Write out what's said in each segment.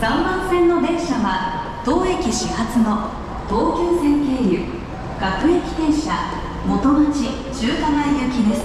3番線の電車は当駅始発の東急線経由各駅停車元町中華街行きです。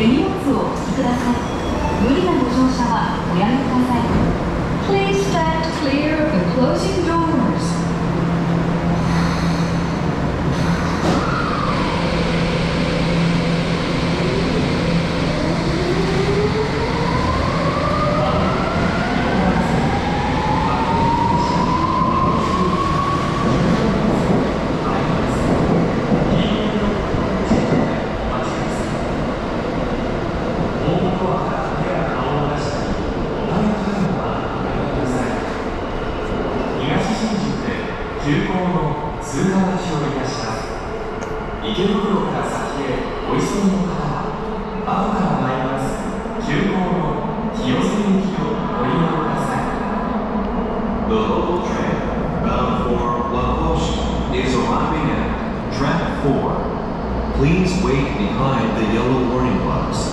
手荷物をお引きください。無理なご乗車はおやめください。急行の通過待ちをいたします池袋から先へお急ぎの方は後から参ります急行の清瀬行きをご利用ください The local train bound for La Roche is arriving at track 4. Please wait behind the yellow warning lights.